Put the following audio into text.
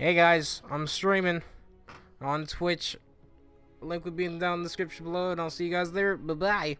Hey guys, I'm streaming on Twitch. Link will be down in the description below, and I'll see you guys there. Bye bye.